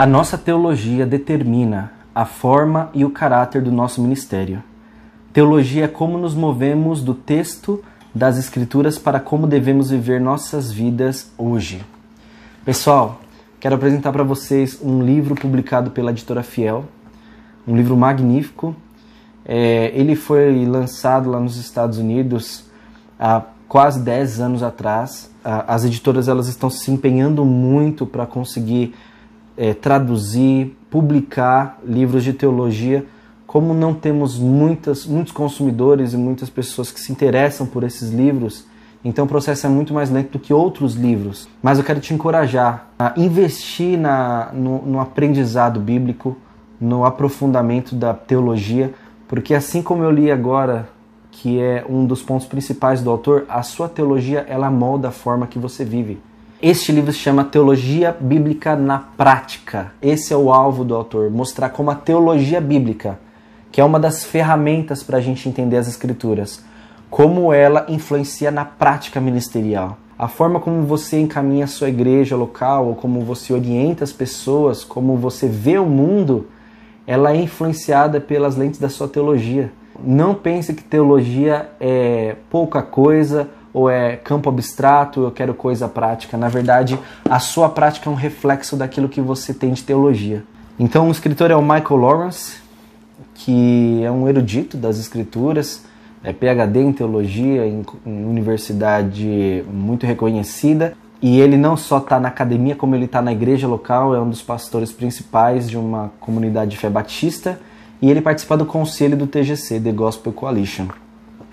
A nossa teologia determina a forma e o caráter do nosso ministério. Teologia é como nos movemos do texto das Escrituras para como devemos viver nossas vidas hoje. Pessoal, quero apresentar para vocês um livro publicado pela editora Fiel, um livro magnífico. É, ele foi lançado lá nos Estados Unidos há quase 10 anos atrás. As editoras elas estão se empenhando muito para conseguir é, traduzir, publicar livros de teologia, como não temos muitas, muitos consumidores e muitas pessoas que se interessam por esses livros, então o processo é muito mais lento do que outros livros. Mas eu quero te encorajar a investir na, no, no aprendizado bíblico, no aprofundamento da teologia, porque assim como eu li agora, que é um dos pontos principais do autor, a sua teologia ela molda a forma que você vive. Este livro se chama Teologia Bíblica na Prática. Esse é o alvo do autor, mostrar como a teologia bíblica, que é uma das ferramentas para a gente entender as Escrituras, como ela influencia na prática ministerial. A forma como você encaminha a sua igreja local, ou como você orienta as pessoas, como você vê o mundo, ela é influenciada pelas lentes da sua teologia. Não pense que teologia é pouca coisa ou é campo abstrato, eu quero coisa prática. Na verdade, a sua prática é um reflexo daquilo que você tem de teologia. Então, o escritor é o Michael Lawrence, que é um erudito das escrituras, é PhD em teologia em, em universidade muito reconhecida. E ele não só está na academia, como ele está na igreja local, é um dos pastores principais de uma comunidade de fé batista. E ele participa do conselho do TGC, The Gospel Coalition.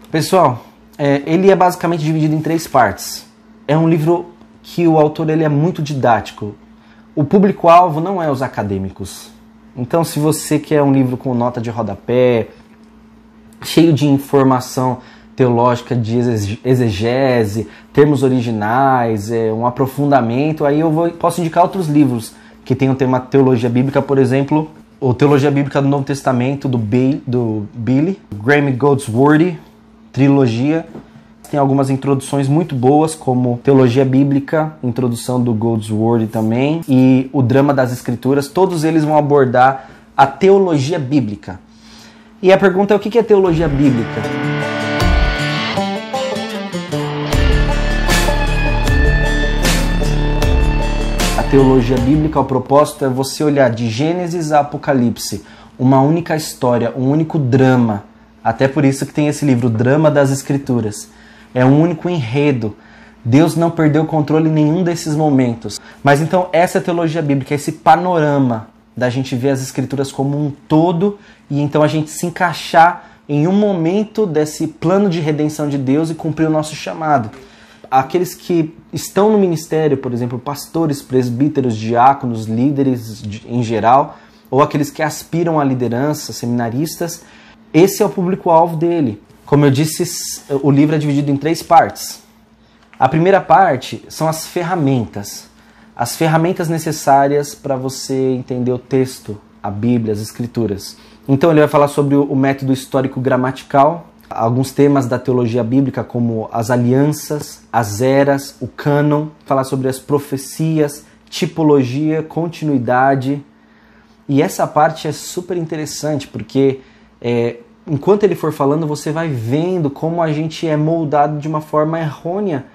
Pessoal, é, ele é basicamente dividido em três partes. É um livro que o autor ele é muito didático. O público-alvo não é os acadêmicos. Então, se você quer um livro com nota de rodapé, cheio de informação teológica de exegese, termos originais, é, um aprofundamento, aí eu vou, posso indicar outros livros que tem o tema teologia bíblica, por exemplo, o Teologia Bíblica do Novo Testamento, do, Bill, do Billy, Graham Goldsworthy, trilogia. Tem algumas introduções muito boas, como Teologia Bíblica, introdução do Goldsworthy também, e o Drama das Escrituras. Todos eles vão abordar a teologia bíblica. E a pergunta é: o que é teologia bíblica? Teologia bíblica, o propósito é você olhar de Gênesis a Apocalipse, uma única história, um único drama até por isso que tem esse livro, Drama das Escrituras. É um único enredo. Deus não perdeu o controle em nenhum desses momentos. Mas então essa é teologia bíblica, esse panorama da gente ver as escrituras como um todo e então a gente se encaixar em um momento desse plano de redenção de Deus e cumprir o nosso chamado. Aqueles que estão no ministério, por exemplo, pastores, presbíteros, diáconos, líderes em geral, ou aqueles que aspiram à liderança, seminaristas, esse é o público-alvo dele. Como eu disse, o livro é dividido em três partes. A primeira parte são as ferramentas. As ferramentas necessárias para você entender o texto, a Bíblia, as Escrituras. Então ele vai falar sobre o método histórico gramatical, alguns temas da teologia bíblica, como as alianças, as eras, o cânon, falar sobre as profecias, tipologia, continuidade. E essa parte é super interessante porque é, enquanto ele for falando, você vai vendo como a gente é moldado de uma forma errônea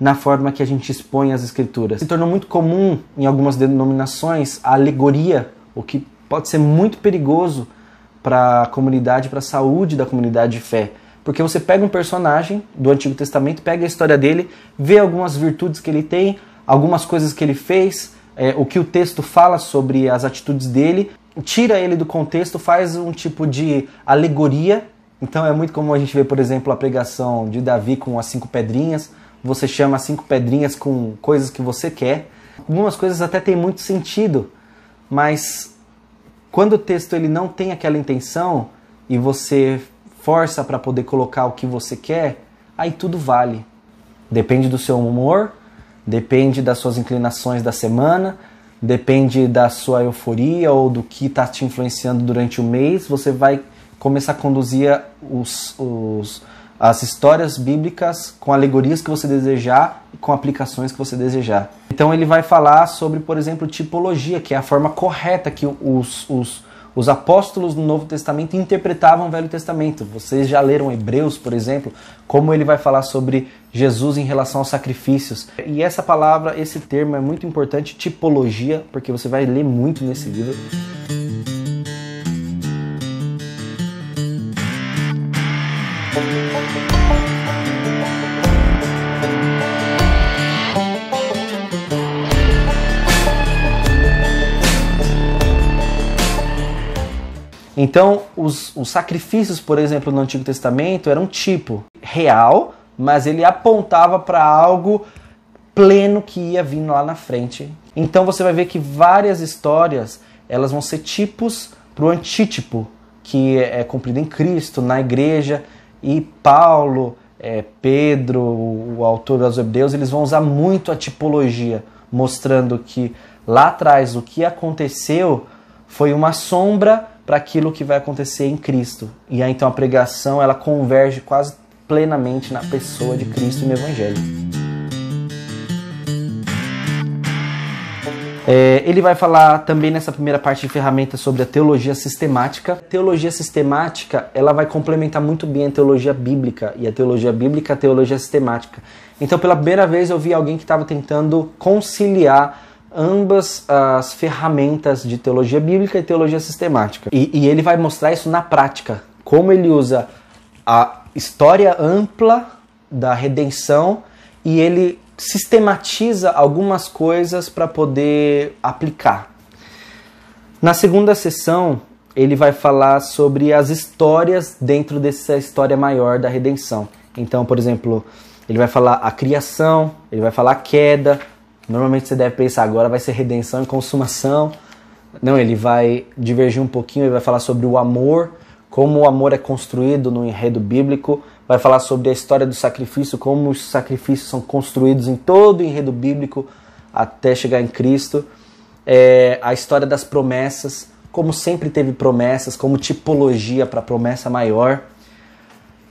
na forma que a gente expõe as escrituras. Se tornou muito comum em algumas denominações a alegoria, o que pode ser muito perigoso para a comunidade, para a saúde da comunidade de fé. Porque você pega um personagem do Antigo Testamento, pega a história dele, vê algumas virtudes que ele tem, algumas coisas que ele fez, é, o que o texto fala sobre as atitudes dele, tira ele do contexto, faz um tipo de alegoria. Então é muito comum a gente ver, por exemplo, a pregação de Davi com as cinco pedrinhas. Você chama as cinco pedrinhas com coisas que você quer. Algumas coisas até têm muito sentido, mas quando o texto ele não tem aquela intenção e você força para poder colocar o que você quer, aí tudo vale. Depende do seu humor, depende das suas inclinações da semana, depende da sua euforia ou do que está te influenciando durante o mês, você vai começar a conduzir os, os, as histórias bíblicas com alegorias que você desejar e com aplicações que você desejar. Então ele vai falar sobre, por exemplo, tipologia, que é a forma correta que os, os, os apóstolos do Novo Testamento interpretavam o Velho Testamento. Vocês já leram Hebreus, por exemplo, como ele vai falar sobre Jesus em relação aos sacrifícios. E essa palavra, esse termo é muito importante, tipologia, porque você vai ler muito nesse livro. Então, os, os, sacrifícios, por exemplo, no Antigo Testamento eram tipo real, mas ele apontava para algo pleno que ia vir lá na frente. Então você vai ver que várias histórias elas vão ser tipos para o antítipo, que é, cumprido em Cristo, na igreja, e Paulo, é, Pedro, o autor dos Hebreus, eles vão usar muito a tipologia, mostrando que lá atrás o que aconteceu foi uma sombra para aquilo que vai acontecer em Cristo. E aí então a pregação ela converge quase plenamente na pessoa de Cristo e no Evangelho. É, ele vai falar também nessa primeira parte de ferramentas sobre a teologia sistemática. A teologia sistemática ela vai complementar muito bem a teologia bíblica e a teologia bíblica a teologia sistemática. Então, pela primeira vez eu vi alguém que estava tentando conciliar ambas as ferramentas de teologia bíblica e teologia sistemática. E, e ele vai mostrar isso na prática, como ele usa a história ampla da redenção e ele sistematiza algumas coisas para poder aplicar. Na segunda sessão, ele vai falar sobre as histórias dentro dessa história maior da redenção. Então, por exemplo, ele vai falar a criação, ele vai falar a queda. Normalmente você deve pensar agora vai ser redenção e consumação. Não, ele vai divergir um pouquinho, ele vai falar sobre o amor, como o amor é construído no enredo bíblico, vai falar sobre a história do sacrifício, como os sacrifícios são construídos em todo o enredo bíblico até chegar em Cristo, é, a história das promessas, como sempre teve promessas, como tipologia para promessa maior.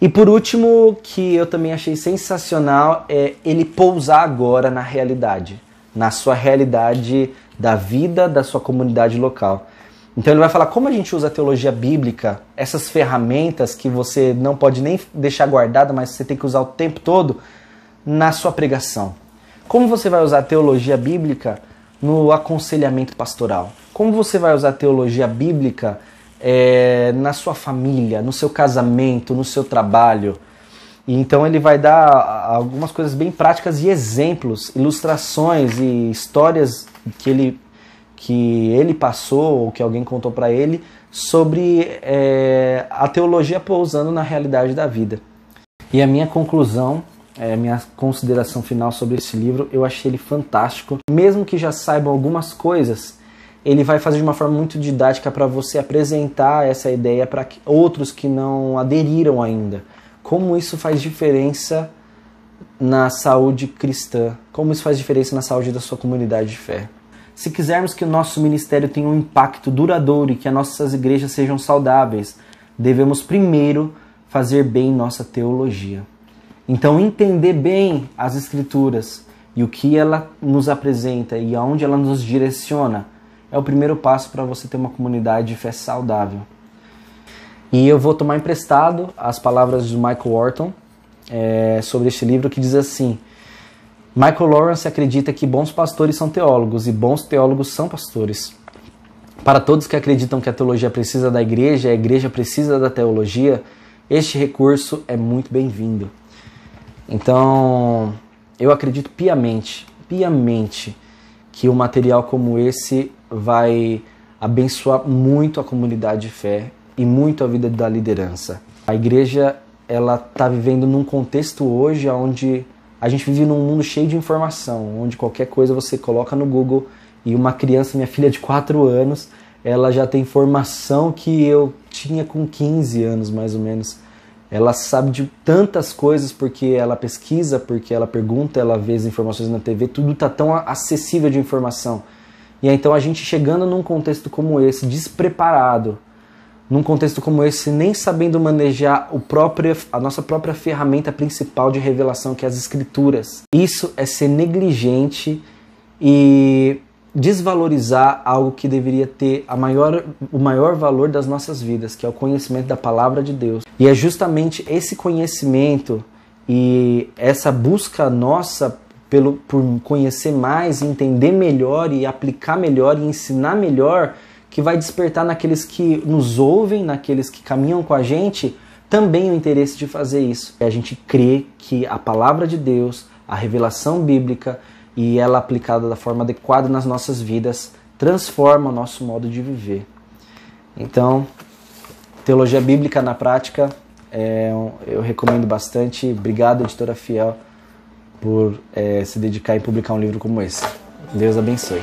E por último, que eu também achei sensacional, é ele pousar agora na realidade, na sua realidade da vida da sua comunidade local. Então ele vai falar como a gente usa a teologia bíblica, essas ferramentas que você não pode nem deixar guardada, mas você tem que usar o tempo todo na sua pregação. Como você vai usar a teologia bíblica no aconselhamento pastoral? Como você vai usar a teologia bíblica é, na sua família, no seu casamento, no seu trabalho? E então ele vai dar algumas coisas bem práticas e exemplos, ilustrações e histórias que ele que ele passou ou que alguém contou para ele sobre é, a teologia pousando na realidade da vida. E a minha conclusão, é, minha consideração final sobre esse livro, eu achei ele fantástico. Mesmo que já saibam algumas coisas, ele vai fazer de uma forma muito didática para você apresentar essa ideia para outros que não aderiram ainda. Como isso faz diferença na saúde cristã, como isso faz diferença na saúde da sua comunidade de fé. Se quisermos que o nosso ministério tenha um impacto duradouro e que as nossas igrejas sejam saudáveis, devemos primeiro fazer bem nossa teologia. Então, entender bem as Escrituras e o que ela nos apresenta e aonde ela nos direciona é o primeiro passo para você ter uma comunidade de fé saudável. E eu vou tomar emprestado as palavras de Michael Orton é, sobre este livro que diz assim: Michael Lawrence acredita que bons pastores são teólogos e bons teólogos são pastores. Para todos que acreditam que a teologia precisa da igreja e a igreja precisa da teologia, este recurso é muito bem-vindo. Então, eu acredito piamente, piamente, que um material como esse vai abençoar muito a comunidade de fé e muito a vida da liderança. A igreja ela está vivendo num contexto hoje onde a gente vive num mundo cheio de informação, onde qualquer coisa você coloca no Google e uma criança, minha filha de 4 anos, ela já tem informação que eu tinha com 15 anos mais ou menos. Ela sabe de tantas coisas porque ela pesquisa, porque ela pergunta, ela vê as informações na TV, tudo está tão acessível de informação. E então a gente chegando num contexto como esse, despreparado, num contexto como esse, nem sabendo manejar o próprio, a nossa própria ferramenta principal de revelação, que é as Escrituras. Isso é ser negligente e desvalorizar algo que deveria ter a maior, o maior valor das nossas vidas, que é o conhecimento da palavra de Deus. E é justamente esse conhecimento e essa busca nossa pelo, por conhecer mais, entender melhor e aplicar melhor e ensinar melhor que vai despertar naqueles que nos ouvem, naqueles que caminham com a gente, também o interesse de fazer isso. A gente crê que a palavra de Deus, a revelação bíblica e ela aplicada da forma adequada nas nossas vidas transforma o nosso modo de viver. Então, teologia bíblica na prática, é, eu recomendo bastante. Obrigado, editora Fiel, por é, se dedicar e publicar um livro como esse. Deus abençoe.